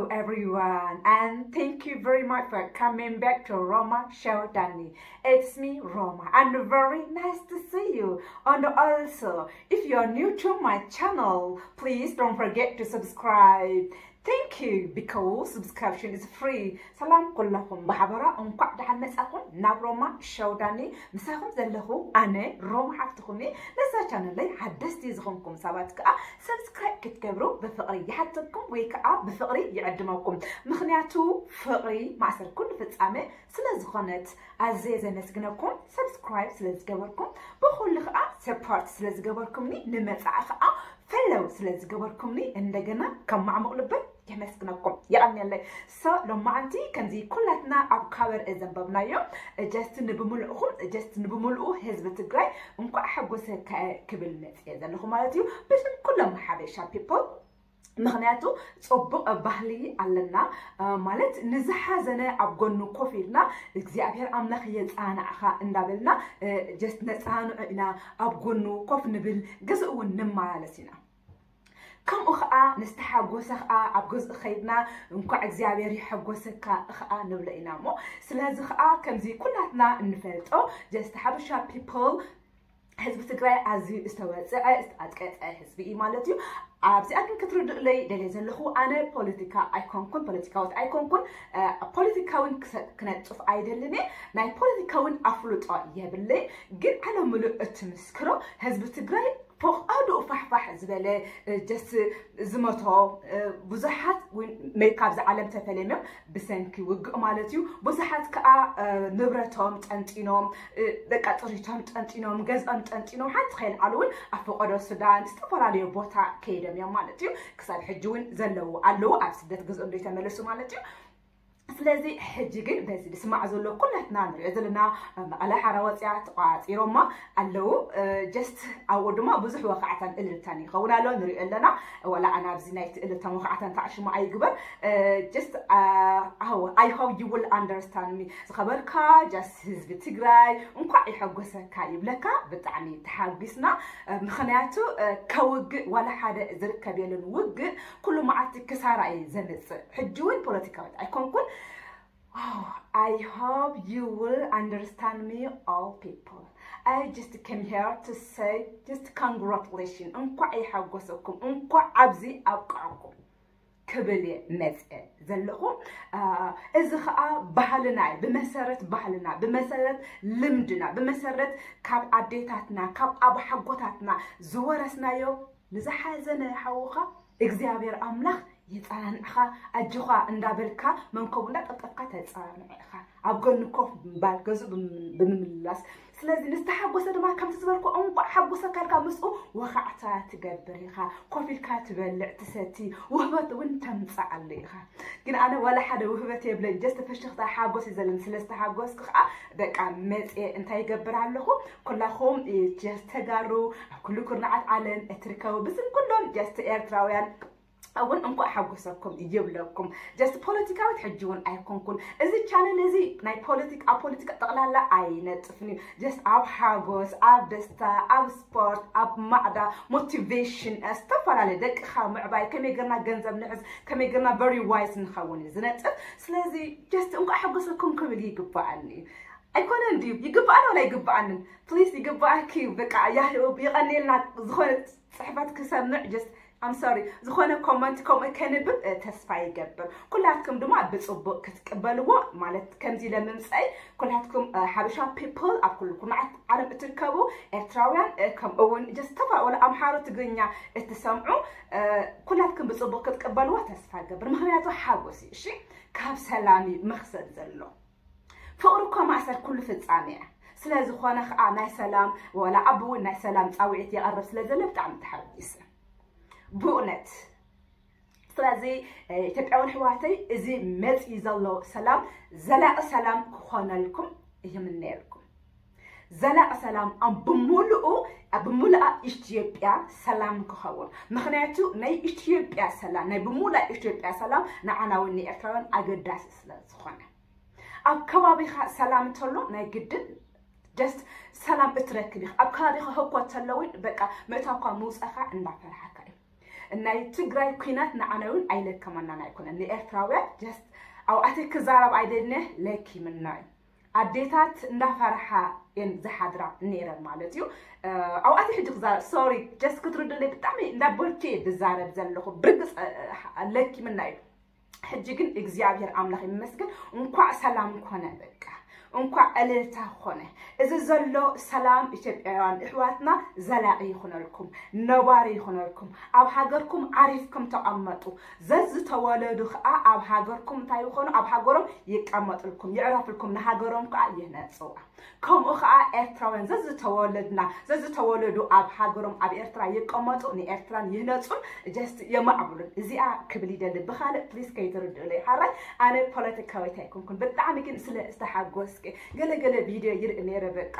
Hello everyone and thank you very much for coming back to Roma Show Danny. It's me Roma and very nice to see you. And also if you're new to my channel please don't forget to subscribe. ቴንኪዩ ቢካውስ ሰብስክሪፕሽን ኢዝ ፍሪ ሰላም ኩለኹም ማሕበራ እንኳዕ ደሓን መፃኹም ናብ ሮማ ሸውዳኒ ምሳኹም ዘለኹ ኣነ ሮማ ሓፍትኹም እየ ነዛ ቻነለይ ሓደስቲ ዝኾንኩም ሰባት ከዓ subscribe ክትገብሩ ብፍቕሪ ይሓትኩም ወይ ከዓ ብፍቕሪ ይዕድመኩም። ምክንያቱ ፍቕሪ ማእሰር ኩሉ ፍፃሜ ስለ ኣዘየ ዘመስግነኩም subscribe ስለ ብኩሉ ከዓ support ስለ ዝገበርኩምኒ ከዓ follow ስለ ዝገበርኩምኒ እንደገና ከማዕምቕ ልበይ የመስግነኩም ይቀኒለይ ሶ ሎማዓንቲ ከምዚ ኩላትና ኣብ ካበር ዘንበብናዮ just ንብምልኡኹም just ንብምልኡ ህዝቢ ትግራይ እንኳዕ ሕጉስ ክብል መፅአ ዘለኹ ማለት እዩ። ብስም ኩሎም ሓበሻ people ምክንያቱ ፅቡቅ ባህሊ ኣለና። ማለት ንዝሓዘነ ኣብ ጎኑ ኮፍ ኢልና እግዚኣብሔር ኣምላኽ የፃናዕኻ እንዳበልና just ነፃንዑ ኢና ኣብ ጎኑ ኮፍ ንብል ገዚ እውን ንመላለስ ኢና። ከምኡ ከዓ ንዝተሓጎሰ ከዓ ኣብ ገዝኡ ከይድና እንኳዕ እግዚኣብሔር ይሐጎሰካ ከዓ ንብሎ ኢና እሞ። ስለዚ ከዓ ከምዚ ኩላትና እንፈልጦ just ሓበሻ people ህዝቢ ትግራይ ኣዝዩ ዝተወፅዐ ዝተኣጥቀፀ ህዝቢ እዩ ማለት እዩ። ኣብዚኣ ግን ክትርድእለይ ደልየ ዘለኹ ኣነ ፖለቲካ ኣይኮንኩን ፖለቲካዊት ኣይኮንኩን ፖለቲካውን ክነፅፍ ኣይደልን ናይ ፖለቲካውን ኣፍልጦ የብለይ። ግን ዓለም እትምስክሮ ህዝቢ ትግራይ ቶቃዶ ፋሕፋሕ ዝበለ just ዝመቶ ብዙሓት ካብ ዝዓለም ተፈለዮም ብሰንኪ ውግእ ማለት እዩ። ብዙሓት ከዓ ንብረቶም ጠንጢኖም ደቃ ጥሪቶም ጠንጢኖም ገዝኦም ጠንጢኖም ሓንቲ ከይልዓሉ እውን ኣብ ፈቀዶ ሱዳን ዝተፈላለዩ ቦታ ከይደም እዮም ማለት እዩ። ክሳብ ሕጂ እውን ዘለው ኣለው ኣብ ስደት ገዝኦም ዶ ይተመለሱ ማለት እዩ። ስለዚ ሕጂ ግን በዚ ዝስማዕ ዘሎ ኩላትና ንሪኦ ዘለና መቐለ ሓረ ወፅያ ተቋፂሮማ ኣለዉ። just ኣብኡ ድማ ብዙሕ ወቃዕታን እልልታን ይኸውን ኣሎ። ንሪኦ ኣለና። ወላ ኣነ ኣብዚ ናይቲ እልልታን ወቃዕታን ተዓሽሙ ኣይግበር። ጀስት ኣይ ሆብ ዩ ዊል ኣንደርስታንድ ሚ ዝኸበርካ ጀስት ህዝቢ ትግራይ እንኳዕ ይሐጎሰካ ይብለካ ብጣዕሚ ተሓጊስና ምክንያቱ ከውግእ ዋላ ሓደ ዝርከብ የለን ውግእ ኩሉ መዓልቲ ክሳራ እዩ ዘምፅእ ሕጂ እውን ፖለቲካዊት ኣይኮንኩን Oh, I hope you will understand me, all people. I just came here to say just congratulations. እንኳዕ ይሓጎሰኩም እንኳዕ ኣብዚ ኣብቃዕኩም ክብል መፅአ ዘለኹ። እዚ ከዓ ባህልና እዩ። ብመሰረት ባህልና ብመሰረት ልምድና ብመሰረት ካብ ኣዴታትና ካብ ኣብ ሓጎታትና ዝወረስናዮ ንዝሓዘነ ሓዉኻ እግዚኣብሔር ኣምላኽ የፃንዕኻ ኣጅኻ እንዳበልካ መንከቡ እንዳጠጠፍካ ተፃንዑ ኢኻ ኣብ ጎኒ ኮፍ ምባል ገዝኡ ስለዚ ንዝተሓጎሰ ድማ ከምቲ ዝበልኩ እንቋዕ ሓጎሰካ ኢልካ ምስኡ ወኻዕታ ትገብር ኢኻ ኮፍ ኢልካ ትበልዕ ትሰቲ ውህበት እውን ተምፅእ ኣሎ ኢኻ። ግን ኣነ ዋላ ሓደ ውህበት የብለኝ just ፈሽኽታ ሓጎስ እዩ ዘለኒ። ስለ ዝተሓጎስኩ ከዓ በቃ መፅአ እንታይ ይገብር ኣለኹ? ኩላኹም just ተጋሩ ኣብ ኩሉ ኩርናዓት ዓለም እትርከቡ ብስም ኩሎም just ኤርትራውያን እውን እንኳ ሓጎሰኩም ይብለኩም just ፖለቲካዊት ሕጂ እውን ኣይኮንኩን እዚ ቻነል እዚ ናይ ፖለቲካ ኣብ ፖለቲካ ጠቕላላ ኣይነጥፍን እዩ just ኣብ ሓጎስ ኣብ ደስታ ኣብ ስፖርት ኣብ ማዕዳ motivation ዝተፈላለዩ ደቅኻ ምዕባይ ከመይ ጌርና ገንዘብ ንሕዝ ከመይ ጌርና very wise ንኸውን እዩ ዝነጥፍ ስለዚ just እንኳ ሓጎሰኩም ክብል ይግባአኒ እዩ ኣይኮነን ድዩ ይግባአን ወላ ይግባአንን please ይግባአኪ በቃ ይቐኒልና ዝኾነ ፅሕፈት ክሰምዕ just Sorry. ዝኾነ comment ከምኡ ከንብብ ተስፋ ይገብር። ኩላትኩም ድማ ብፅቡቅ ክትቅበልዎ ማለት ከምዚ ለምምፃይ ኩላትኩም ሓበሻ people ኣብ ኩሉ ዓለም እትርከቡ ኤርትራውያን ከምኡ እውን ዝተፈላለዩ ኣምሓሮ ትግርኛ እትሰምዑ ኩላትኩም ብፅቡቅ ክትቅበልዎ ተስፋ ይገብር። ምክንያቱ ሓጎስ እዩ። እሺ? ካብ ሰላም መክሰድ ዘሎ። ፍቅሪ እኮ ማእሰር ኩሉ ፍፃሜ እያ። ስለዝኾነ ከዓ ናይ ሰላም ወላ ኣቦ እውን ናይ ሰላም ፃውዒት የቐርብ ስለ ዘሎ ብጣዕሚ ተሓጊሰ ብእውነት። ስለዚ ኢትዮጵያውን ኣሕዋተይ እዚ መፅኢ ዘሎ ሰላም ዘላቂ ሰላም ክኾነልኩም ይምነየልኩም ዘላቂ ሰላም ብምሉኡ ብምሉኣ ኢትዮጵያ ሰላም ክኸውን። ምክንያቱ ናይ ኢትዮጵያ ሰላም ናይ ብምሉእ ኢትዮጵያ ሰላም ንዓና እውን ኣገዳሲ ስለ ዝኾነ። ኣብ ከባቢኻ ሰላም እንተሎ ናይ ግድን just ሰላም እትረክብ ኢኻ። ኣብ ከባቢኻ ህኮት እውን በቃ ምእታውካ ምውፃእካ እንዳፈርሓካ ናይ ትግራይ ኩናት ንዓነ እውን ኣይለከመናን ኣይኮነን። ንኤርትራውያን just ኣብኣተ ክዛረብ ኣይደልነ ለኪምና እዩ ኣዴታት እንዳፈርሓ እየን ዝሓድራ ነይረን ማለት እዩ። ኣብኣተ ሕጂ ክዛረብ? sorry just ክትርድእለይ ብጣዕሚ እንዳበልኬ ዝዛረብ ዘለኹ ብርግፅ ለኪምና እዩ። ሕጂ ግን እግዚኣብሔር ኣምላኽ ይመስገን እንኳዕ ሰላም ኮነ በቃ እንኳዕ ዕልልታ ኮነ እዚ ዘሎ ሰላም ኢትዮጵያውያን ኣሕዋትና ዘላቂ ይኹነልኩም ነባሪ ይኹነልኩም። ኣብ ሃገርኩም ዓሪፍኩም ተቐመጡ። ዘዝተወለዱ ከዓ ኣብ ሃገርኩም እንታይ ይኾኑ? ኣብ ሃገሮም ይቀመጥልኩም ይዕረፍልኩም ንሃገሮም ከዓ ይህነፅዋ ከምኡ ከዓ ኤርትራውያን ዘዝተወለድና ዘዝተወለዱ ኣብ ሃገሮም ኣብ ኤርትራ ይቀመጡ ንኤርትራን ይህነፁን ጀስት የማዕብሉን። እዚኣ ክብል ይደሊ ብካልእ ፕሊስ ከይትርድእለይ ሓራይ ኣነ ፖለቲካዊት ኣይኮንኩን። ብጣዕሚ ግን ስለ ዝተሓጎስከ ገለገለ ቪድዮ ይርኢ ነይረ በቃ።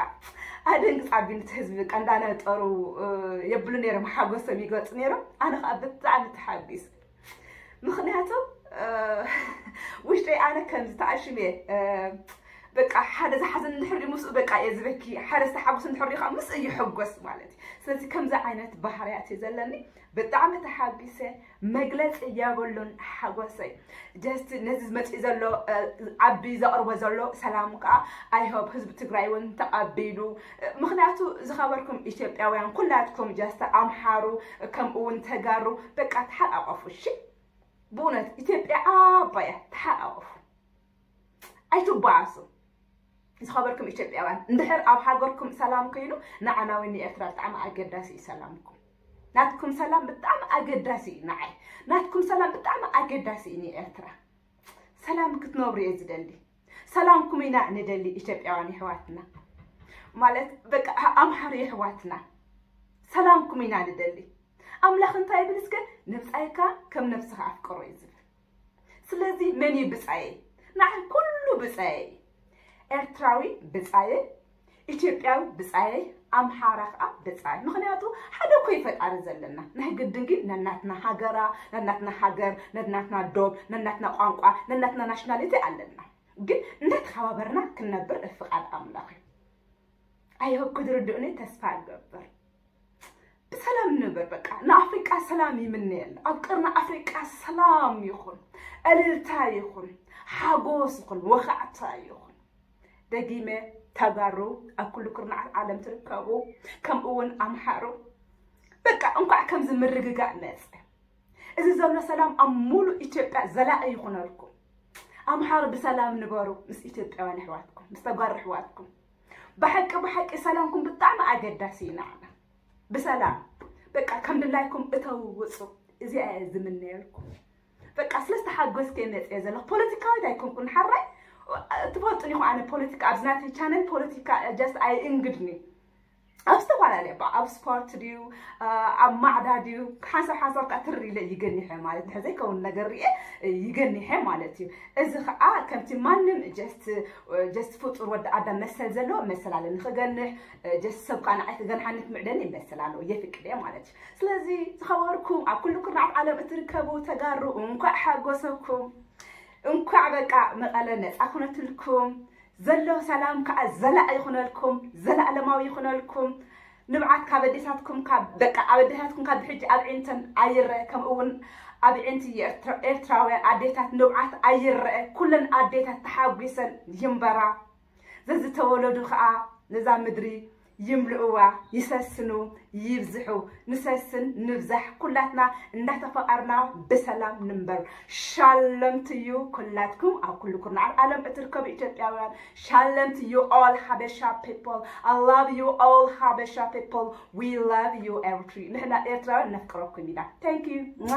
ኣደንግፅ ዓቢንቲ ህዝቢ ቀንዳነጠሩ የብሉ ነይሮም ሓጎሶም ይገፅ ነይሮም ኣነ ከዓ ብጣዕሚ ተሓጊስ ምክንያቱም ውሽጠይ ኣነ ከምዚ ተኣሽመ በቃ ሓደ ዝሓዘን እንድሕር ምስኡ በቃ እየ ዝበኪ። ሓደ ዝተሓጎስ እንድሕር ከዓ ምስ እዩ ማለት እዩ። ስለዚ ከምዚ ዓይነት ባህርያት እዩ ዘለኒ። ብጣዕሚ ተሓጊሰ መግለፂ የብሉን ሓጎሰይ just ነዚ መፂ ዘሎ ዓቢ ዘቕርቦ ዘሎ ሰላም ከዓ ኣይሆብ። ህዝቢ ትግራይ እውን ተቐቢሉ። ምክንያቱ ዝኸበርኩም ኢትዮጵያውያን ኩላትኩም just ኣምሓሩ ከምኡ እውን ተጋሩ በቃ ተሓቃቐፉ እሺ ብእውነት ኢትዮጵያ ኣባያ ተሓቃቐፉ ኣይትባኣሱ ዝኸበርኩም ኢትዮጵያውያን። እንድሕር ኣብ ሃገርኩም ሰላም ኮይኑ ንዓና እውን ንኤርትራ ብጣዕሚ ኣገዳሲ እዩ ሰላምኩም። ናትኩም ሰላም ብጣዕሚ ኣገዳሲ እዩ ንዓይ። ናትኩም ሰላም ብጣዕሚ ኣገዳሲ እዩ ንኤርትራ። ሰላም ክትነብሩ እየ ዝደሊ። ሰላምኩም ኢና ንደሊ ኢትዮጵያውያን ኣሕዋትና ማለት በቃ ኣምሓሪ ኣሕዋትና ሰላምኩም ኢና ንደሊ። ኣምላኽ እንታይ ይብል እስከ ከም ነብስኻ ኣፍቅሮ እዩ ዝብል። ስለዚ መን እዩ ብፃየ ንዓይ ኩሉ ብፃየ። እዩ ኤርትራዊ ብፃየ ኢትዮጵያዊ ብፃየ ኣምሓራ ከዓ ብፃየ ምክንያቱ ሓደ ኮይ ፈጣሪ ዘለና። ናይ ግድን ግን ነናትና ሃገራ ነናትና ሃገር ነናትና ዶብ ነናትና ቋንቋ ነናትና nationality ኣለና። ግን እንዳተኸባበርና ክንነብር ፍቃድ ኣምላኽ እዩ። ኣይሆብ ክትርድእኒ ተስፋ ይገብር። ብሰላም ንበር በቃ። ንኣፍሪቃ ሰላም ይምንየላ ኣብ ቅርና ኣፍሪቃ ሰላም ይኹን ዕልልታ ይኹን ሓጎስ ይኹን ወኻዕታ ይኹን ደጊመ ተጋሩ ኣብ ኩሉ ክርናዓት ዓለም ትርከቡ። ከምኡ እውን ኣምሓሩ በቃ እንኳዕ ከምዚ ምርግጋእ መፀ እዚ ዘሎ ሰላም ኣብ ሙሉእ ኢትዮጵያ ዘላቂ ይኹነልኩም ኣምሓሩ ብሰላም ንበሩ ምስ ኢትዮጵያውያን ኣሕዋትኩም ምስ ተጓሪ ኣሕዋትኩም። ብሓቂ ብሓቂ ሰላምኩም ብጣዕሚ ኣገዳሲ ንዓና ብሰላም በቃ ከም ድላይኩም እተውውፁ እዚኣ እየ ዝምነየልኩም። በቃ ስለዝተሓጎስከ መፅየ ዘለኹ ፖለቲካዊት ኣይኮንኩን ሓራይ ኢኹም ኣነ ፖለቲካ ኣብዚ ናተይ ቻነል ፖለቲካ just ኣይ እንግድኒ። ኣብ ዝተፈላለየ ኣብ ስፖርት ድዩ ኣብ ማዕዳ ድዩ ሓንሳብ ሓንሳብካ try ኢለ ይገኒሐ ማለት ንሕ ዘይከውን ነገር ርአ ይገኒሐ ማለት እዩ። እዚ ከዓ ከምቲ ማንም just ፍጡር ወዲ ኣዳም መሰል ዘለዎ መሰል ኣለ ንክገንሕ just ሰብካ ንዓይ ትገንሓኒ ትምዕደኒ ይመስል ኣለዎ የፍቅድ እየ ማለት እዩ። ስለዚ ዝኸበርኩም ኣብ ኩሉ ኩርናዓት ዓለም እትርከቡ ተጋሩ እንኳዕ ሓጎሰኩም እንኳዕ በቃ መቐለ ነፃ ኩነትልኩም ዘሎ ሰላም ከዓ ዘላእ ይኹነልኩም ዘለኣለማዊ ይኹነልኩም ንብዓት ካብ ኣዴታትኩም በቃ ኣብ ኣዴታትኩም ካብ ብሕጂ ኣብ ዒንተን ኣይረአ ከምኡ እውን ኣብ ዒንቲ ኤርትራውያን ኣዴታት ንብዓት ኣይረአ ኩለን ኣዴታት ተሓጒሰን ይንበራ ዘዝተወለዱ ከዓ ነዛ ምድሪ يملؤوا يسسنوا يفزحوا نسسن نفزح كلاتنا نتفقرنا بسلام نمبر شالم تيو كلاتكم أو كلكم على العالم أتركب إتيوبيان شالم تيو all حبشا people I love you all حبشا people we love you Eritrea نحن إيرترا نفكركم إذا thank you